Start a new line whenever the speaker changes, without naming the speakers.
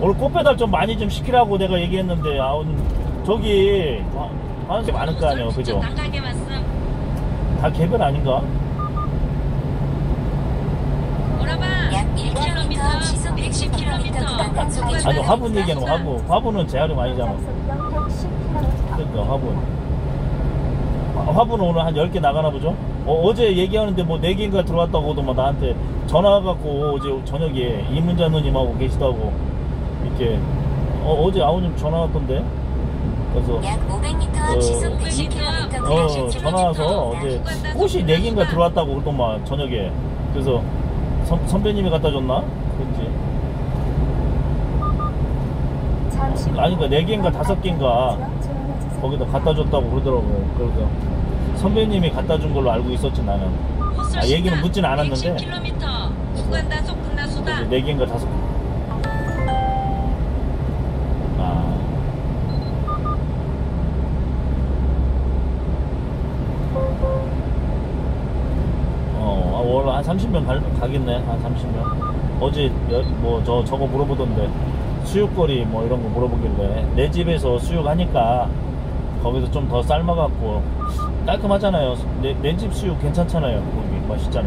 오늘 꽃배달 좀 많이 좀 시키라고 내가 얘기했는데 아 오늘 저기 아, 하는 게 많을 거 아니에요 그죠? 다 개별 아닌가?
오라바
약
1km
1km 시속
110km.
단속에
아니 화분 얘기하는 거 화분 화분은 재활용 아니잖아 그러니까 화분 아, 화분은 오늘 한 10개 나가나 보죠? 어, 제 얘기하는데 뭐 4개인가 들어왔다고도 막 나한테 전화 와갖고 어제 저녁에 이문자 누님하고 계시다고 이렇게 어, 제 아우님 전화 왔던데 그래서
약 500m
어.
시속 90km
어 전화 와서 어제 꽃이 4개인가 들어왔다고 그러더만 저녁에 그래서 선, 선배님이 갖다 줬나? 그런지 아니 그러니까 4개인가 5개인가 거기다 갖다 줬다고 그러더라고요 그래서 선배님이 갖다 준 걸로 알고 있었지 나는 아, 얘기는 묻진 않았는데.
110km. 구간 단속 끝나수다.
4개인가 5개 원래 한 30명 갈, 가겠네, 한 30명. 어제, 뭐, 저, 저거 물어보던데, 수육거리 뭐 이런 거 물어보길래, 내 집에서 수육하니까, 거기서 좀 더 삶아갖고, 깔끔하잖아요. 내 집 수육 괜찮잖아요. 거기 맛있잖아요.